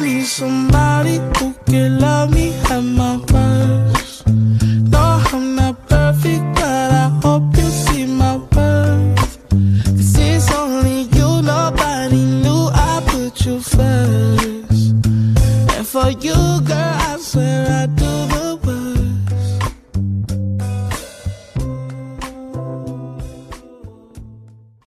need somebody who can love me at my worst. No, I'm not perfect, but I hope you see my worth. Cause it's only you, nobody knew I put you first. And for you, girl.